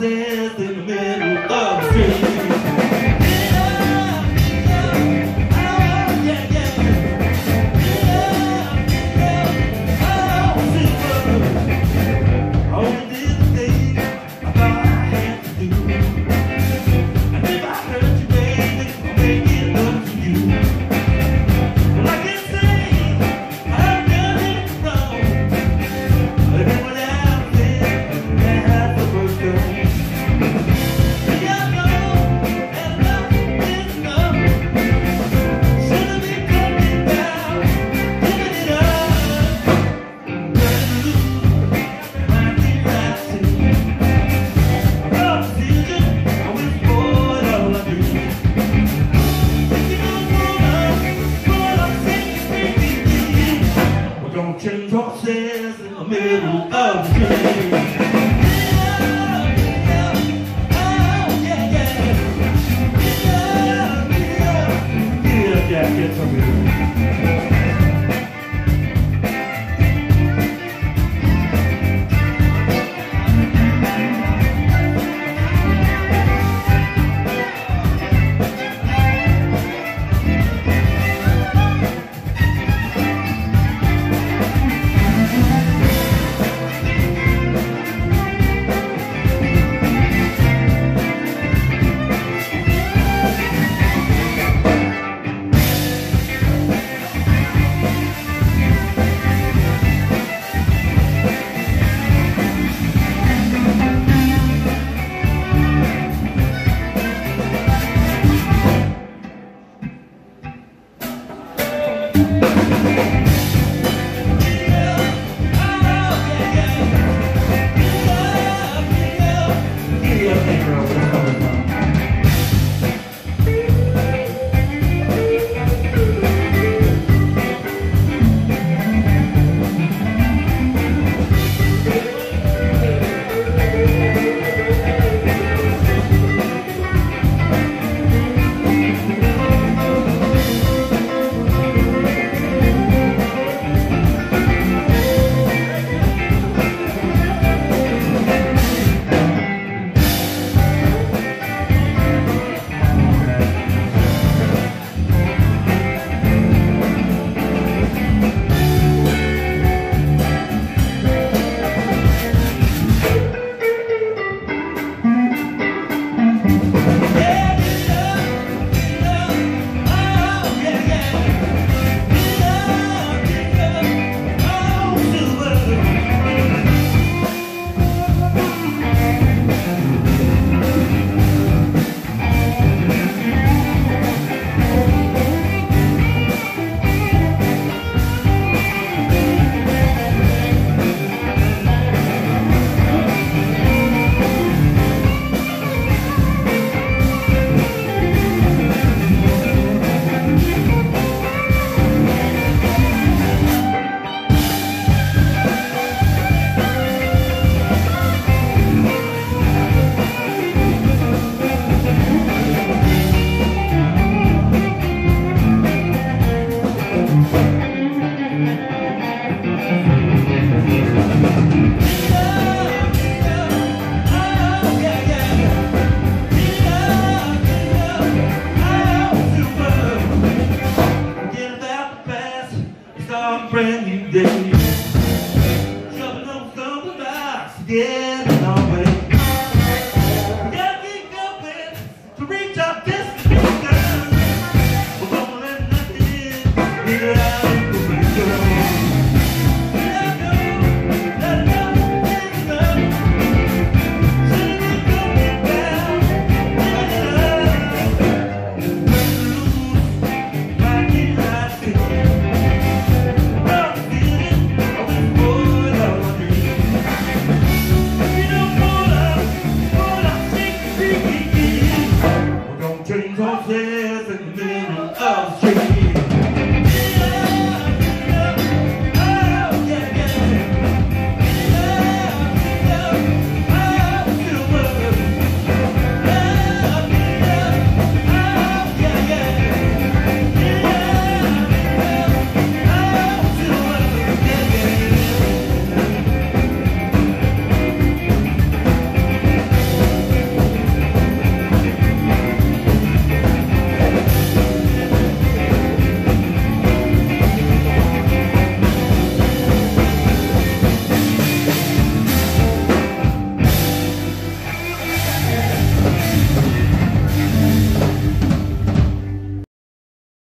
horses Yeah. Getting on Então,